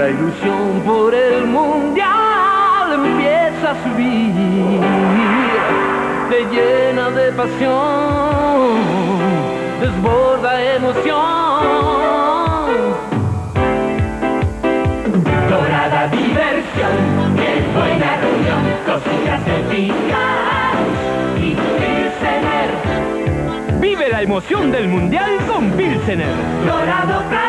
La ilusión por el mundial empieza a subir, te llena de pasión, desborda emoción. Dorada diversión, qué buena reunión, cositas épicas y Pilsener. Vive la emoción del mundial con Pilsener. Dorado.